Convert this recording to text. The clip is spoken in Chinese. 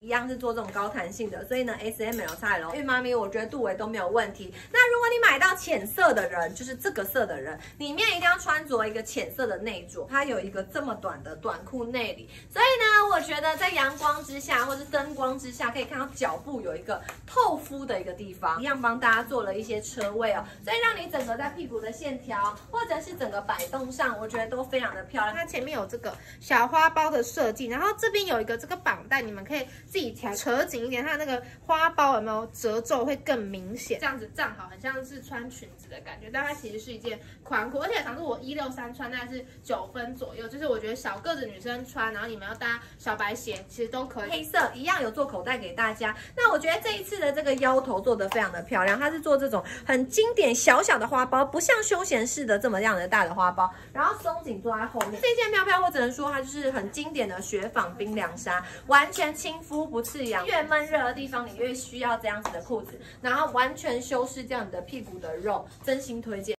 一样是做这种高弹性的，所以呢，S M L 菜咯，孕妈咪我觉得肚围都没有问题。那如果你买到浅色的人，就是这个色的人，里面一定要穿着一个浅色的内着，它有一个这么短的短裤内里，所以呢，我觉得在阳光之下或是灯光之下，可以看到脚部有一个透肤的一个地方，一样帮大家做了一些车位哦，所以让你整个在屁股的线条或者是整个摆动上，我觉得都非常的漂亮。它前面有这个小花包的设计，然后这边有一个这个绑带，你们可以。自己调扯紧一点，它的那个花苞有没有褶皱会更明显？这样子站好，很像是穿裙子的感觉，但它其实是一件宽裤，而且长度我一六三穿大概是九分左右，就是我觉得小个子女生穿，然后你们要搭小白鞋，其实都可以。黑色一样有做口袋给大家。那我觉得这一次的这个腰头做的非常的漂亮，它是做这种很经典小小的花苞，不像休闲式的这么样的大的花苞，然后松紧做在后面。这件飘飘我只能说它就是很经典的雪纺冰凉纱，完全亲肤。不刺痒，越闷热的地方你越需要这样子的裤子，然后完全修饰掉你的屁股的肉，真心推荐。